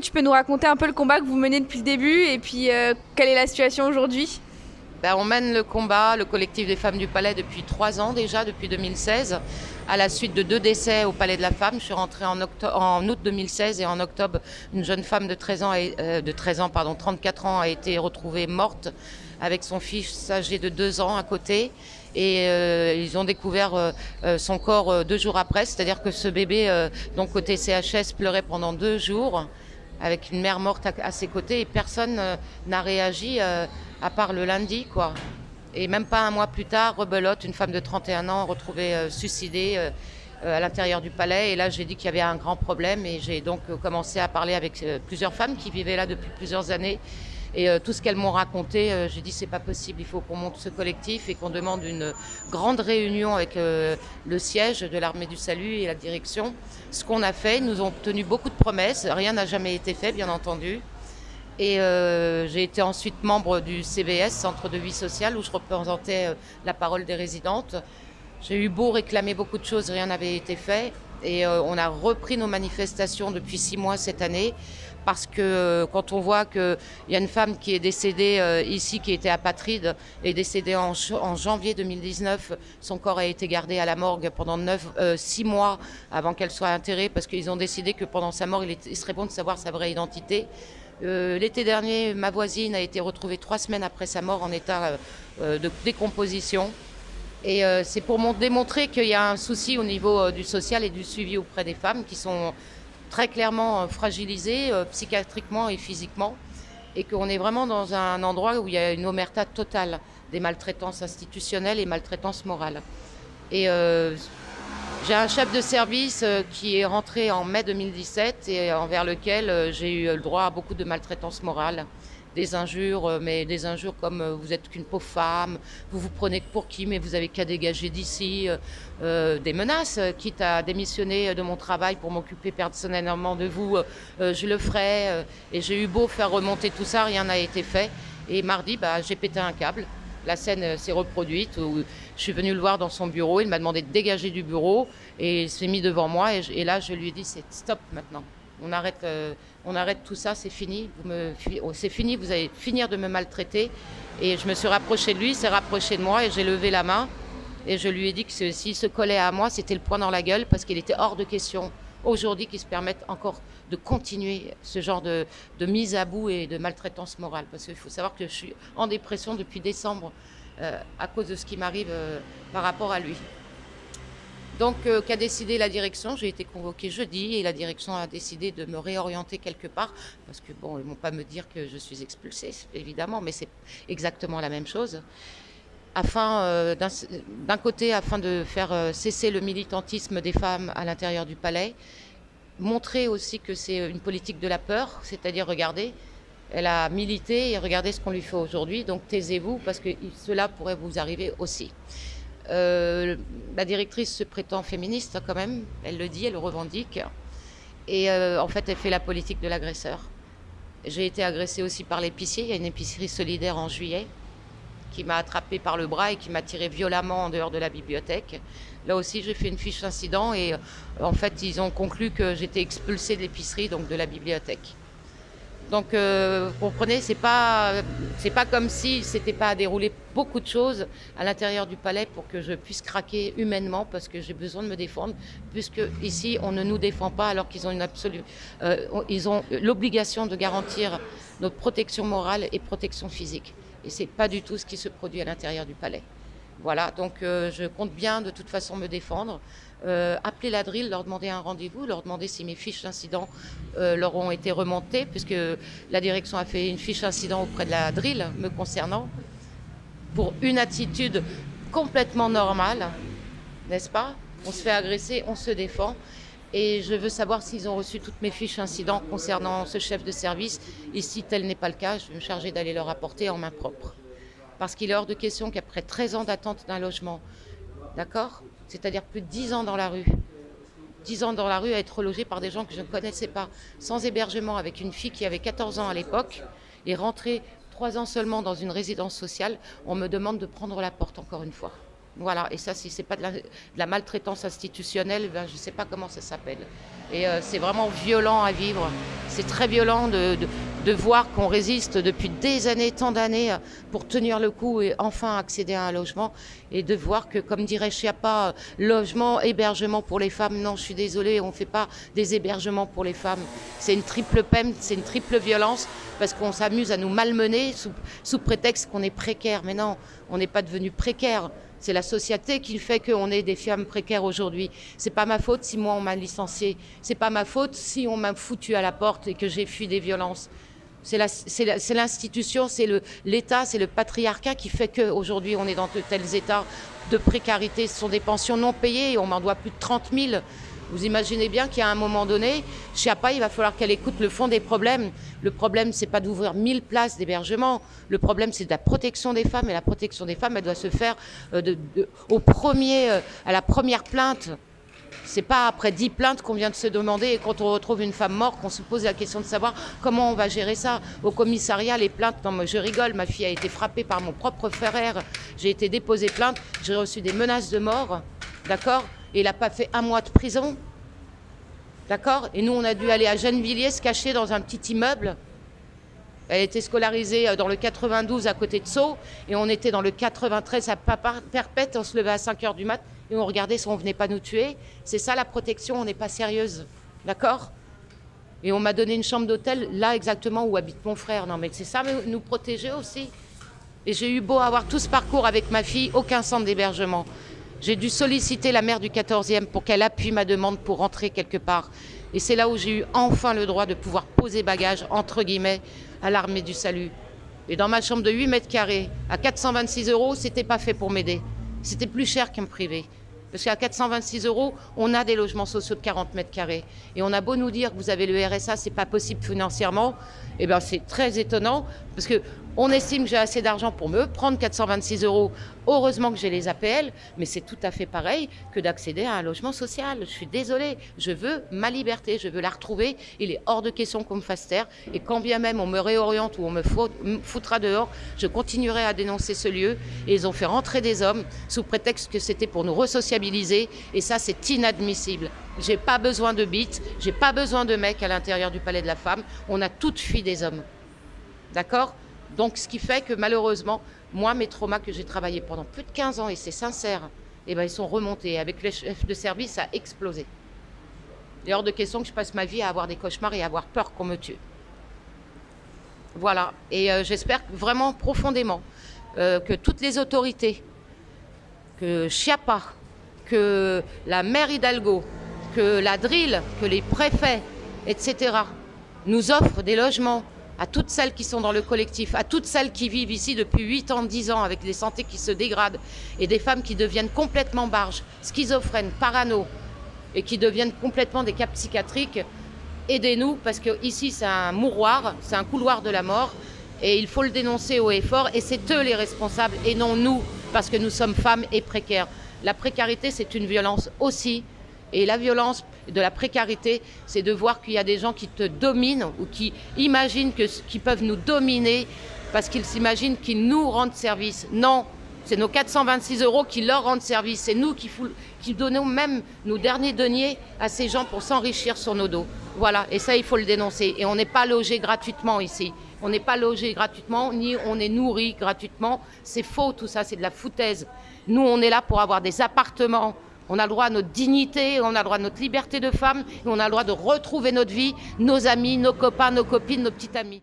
Tu peux nous raconter un peu le combat que vous menez depuis le début et puis euh, quelle est la situation aujourd'hui? Ben, On mène le combat, le collectif des femmes du Palais, depuis trois ans déjà, depuis 2016. À la suite de deux décès au Palais de la Femme, je suis rentrée en, août 2016 et en octobre, une jeune femme de 13 ans, euh, de 13 ans pardon, 34 ans a été retrouvée morte avec son fils âgé de 2 ans à côté. Et euh, ils ont découvert son corps deux jours après, c'est-à-dire que ce bébé, donc côté CHS, pleurait pendant deux jours avec une mère morte à, ses côtés et personne euh, n'a réagi euh, à part le lundi, quoi. Et même pas un mois plus tard, rebelote, une femme de 31 ans retrouvée euh, suicidée à l'intérieur du palais. Et là, j'ai dit qu'il y avait un grand problème et j'ai donc commencé à parler avec plusieurs femmes qui vivaient là depuis plusieurs années et euh, tout ce qu'elles m'ont raconté, euh, j'ai dit c'est pas possible, il faut qu'on monte ce collectif et qu'on demande une grande réunion avec euh, le siège de l'armée du salut et la direction. Ce qu'on a fait, nous ont tenu beaucoup de promesses, rien n'a jamais été fait bien entendu. Et j'ai été ensuite membre du CVS, Centre de vie sociale, où je représentais la parole des résidentes. J'ai eu beau réclamer beaucoup de choses, rien n'avait été fait. Et on a repris nos manifestations depuis six mois cette année parce que euh, quand on voit qu'il y a une femme qui est décédée euh, ici, qui était apatride, est décédée en, janvier 2019, son corps a été gardé à la morgue pendant 9, 6 euh, mois avant qu'elle soit enterrée, parce qu'ils ont décidé que pendant sa mort, il, serait bon de savoir sa vraie identité. L'été dernier, ma voisine a été retrouvée trois semaines après sa mort en état de décomposition. Et c'est pour démontrer qu'il y a un souci au niveau du social et du suivi auprès des femmes qui sont très clairement euh, fragilisé euh, psychiatriquement et physiquement, et qu'on est vraiment dans un endroit où il y a une omerta totale des maltraitances institutionnelles et maltraitances morales. Et euh, j'ai un chef de service qui est rentré en mai 2017 et envers lequel j'ai eu le droit à beaucoup de maltraitances morales des injures, euh, mais des injures comme euh, vous êtes qu'une pauvre femme, vous vous prenez pour qui, mais vous avez qu'à dégager d'ici, euh, des menaces, quitte à démissionner de mon travail pour m'occuper personnellement de vous, je le ferai. et j'ai eu beau faire remonter tout ça, rien n'a été fait. Et mardi, bah, j'ai pété un câble. La scène s'est reproduite où je suis venue le voir dans son bureau. Il m'a demandé de dégager du bureau et il s'est mis devant moi. Et, et là, je lui ai dit c'est stop maintenant on arrête, euh, on arrête tout ça, c'est fini, oh, c'est fini, vous allez finir de me maltraiter. Et je me suis rapprochée de lui, il s'est rapproché de moi et j'ai levé la main et je lui ai dit que s'il se collait à moi, c'était le poing dans la gueule parce qu'il était hors de question aujourd'hui qu'il se permette encore de continuer ce genre de, mise à bout et de maltraitance morale. Parce qu'il faut savoir que je suis en dépression depuis décembre euh, à cause de ce qui m'arrive euh, par rapport à lui. Donc, euh, qu'a décidé la direction? J'ai été convoquée jeudi et la direction a décidé de me réorienter quelque part parce que bon, ils vont pas me dire que je suis expulsée, évidemment, mais c'est exactement la même chose. Euh, d'un côté, afin de faire euh, cesser le militantisme des femmes à l'intérieur du palais, montrer aussi que c'est une politique de la peur, c'est-à-dire regardez, elle a milité et regardez ce qu'on lui fait aujourd'hui, donc taisez-vous parce que cela pourrait vous arriver aussi. Euh, la directrice se prétend féministe quand même, elle le dit, elle le revendique. Et euh, en fait, elle fait la politique de l'agresseur. J'ai été agressée aussi par l'épicier. Il y a une épicerie solidaire en juillet qui m'a attrapée par le bras et qui m'a tiré violemment en dehors de la bibliothèque. Là aussi, j'ai fait une fiche d'incident et en fait, ils ont conclu que j'étais expulsée de l'épicerie, donc de la bibliothèque. Donc, euh, vous comprenez, c'est pas, c'est pas comme si c'était pas à dérouler beaucoup de choses à l'intérieur du palais pour que je puisse craquer humainement parce que j'ai besoin de me défendre, puisque ici on ne nous défend pas alors qu'ils ont une absolue, euh, ils ont l'obligation de garantir notre protection morale et protection physique. Et c'est pas du tout ce qui se produit à l'intérieur du palais. Voilà, donc euh, je compte bien de toute façon me défendre. Euh, appeler la drill, leur demander un rendez-vous, leur demander si mes fiches d'incident euh, leur ont été remontées, puisque la direction a fait une fiche d'incident auprès de la drill me concernant, pour une attitude complètement normale, n'est-ce pas? On se fait agresser, on se défend. Et je veux savoir s'ils ont reçu toutes mes fiches d'incident concernant ce chef de service. Et si tel n'est pas le cas, je vais me charger d'aller leur apporter en main propre parce qu'il est hors de question qu'après 13 ans d'attente d'un logement, d'accord? C'est-à-dire plus de 10 ans dans la rue, 10 ans dans la rue à être logé par des gens que je ne connaissais pas, sans hébergement, avec une fille qui avait 14 ans à l'époque, et rentrée 3 ans seulement dans une résidence sociale, on me demande de prendre la porte encore une fois. Voilà, et ça, si c'est pas de la, maltraitance institutionnelle, ben, je ne sais pas comment ça s'appelle. Et euh, c'est vraiment violent à vivre. C'est très violent de, de voir qu'on résiste depuis des années, tant d'années, pour tenir le coup et enfin accéder à un logement. Et de voir que, comme dirait Chiappa, logement, hébergement pour les femmes. Non, je suis désolée, on ne fait pas des hébergements pour les femmes. C'est une triple peine, c'est une triple violence, parce qu'on s'amuse à nous malmener sous, sous prétexte qu'on est précaire. Mais non, on n'est pas devenu précaire. C'est la société qui fait qu'on est des femmes précaires aujourd'hui. C'est pas ma faute si moi on m'a licencié. C'est pas ma faute si on m'a foutu à la porte et que j'ai fui des violences. C'est l'institution, c'est l'État, c'est le patriarcat qui fait qu'aujourd'hui on est dans de tels états de précarité. Ce sont des pensions non payées et on m'en doit plus de 30 000. Vous imaginez bien qu'à un moment donné, Chiappa, il va falloir qu'elle écoute le fond des problèmes. Le problème, c'est pas d'ouvrir 1000 places d'hébergement. Le problème, c'est de la protection des femmes. Et la protection des femmes, elle doit se faire euh, au premier, euh, à la première plainte. C'est pas après 10 plaintes qu'on vient de se demander et quand on retrouve une femme morte qu'on se pose la question de savoir comment on va gérer ça. Au commissariat, les plaintes, non, moi je rigole, ma fille a été frappée par mon propre frère. J'ai été déposée plainte, j'ai reçu des menaces de mort, d'accord et il n'a pas fait un mois de prison. D'accord Et nous, on a dû aller à Gennevilliers se cacher dans un petit immeuble. Elle était scolarisée dans le 92 à côté de Sceaux et on était dans le 93 à Perpète. On se levait à 5 heures du mat et on regardait si on venait pas nous tuer. C'est ça la protection, on n'est pas sérieuse. D'accord? Et on m'a donné une chambre d'hôtel là exactement où habite mon frère. Non, mais c'est ça nous protéger aussi. Et j'ai eu beau avoir tout ce parcours avec ma fille, aucun centre d'hébergement. J'ai dû solliciter la maire du 14e pour qu'elle appuie ma demande pour rentrer quelque part. Et c'est là où j'ai eu enfin le droit de pouvoir poser bagage, entre guillemets, à l'armée du salut. Et dans ma chambre de 8 mètres carrés, à 426 euros, c'était pas fait pour m'aider. C'était plus cher qu'un privé. Parce qu'à 426 euros, on a des logements sociaux de 40 mètres carrés. Et on a beau nous dire que vous avez le RSA, c'est pas possible financièrement. Eh bien, c'est très étonnant parce que on estime que j'ai assez d'argent pour me prendre 426 euros. Heureusement que j'ai les APL, mais c'est tout à fait pareil que d'accéder à un logement social. Je suis désolée, je veux ma liberté, je veux la retrouver. Il est hors de question qu'on me fasse taire. Et quand bien même on me réoriente ou on me foutra dehors, je continuerai à dénoncer ce lieu. Et ils ont fait rentrer des hommes sous prétexte que c'était pour nous resociabiliser. Et ça, c'est inadmissible. J'ai pas besoin de bites, j'ai pas besoin de mecs à l'intérieur du palais de la femme. On a toutes fui des hommes. D'accord? Donc, ce qui fait que malheureusement, moi, mes traumas que j'ai travaillé pendant plus de 15 ans, et c'est sincère, eh ben, ils sont remontés. Avec les chefs de service, ça a explosé. Il est hors de question que je passe ma vie à avoir des cauchemars et à avoir peur qu'on me tue. Voilà. Et euh, j'espère vraiment profondément euh, que toutes les autorités, que Chiappa, que la maire Hidalgo, que la Drill, que les préfets, etc., nous offrent des logements à toutes celles qui sont dans le collectif, à toutes celles qui vivent ici depuis 8 ans, 10 ans, avec des santé qui se dégradent, et des femmes qui deviennent complètement barges, schizophrènes, parano, et qui deviennent complètement des cas psychiatriques, aidez-nous, parce que ici c'est un mouroir, c'est un couloir de la mort, et il faut le dénoncer haut et fort, et c'est eux les responsables, et non nous, parce que nous sommes femmes et précaires. La précarité, c'est une violence aussi, et la violence de la précarité, c'est de voir qu'il y a des gens qui te dominent ou qui imaginent qu'ils peuvent nous dominer parce qu'ils s'imaginent qu'ils nous rendent service. Non, c'est nos 426 euros qui leur rendent service. C'est nous qui, qui, donnons même nos derniers deniers à ces gens pour s'enrichir sur nos dos. Voilà, et ça, il faut le dénoncer. Et on n'est pas logé gratuitement ici. On n'est pas logé gratuitement, ni on est nourri gratuitement. C'est faux tout ça, c'est de la foutaise. Nous, on est là pour avoir des appartements on a le droit à notre dignité, on a le droit à notre liberté de femme, et on a le droit de retrouver notre vie, nos amis, nos copains, nos copines, nos petites amies.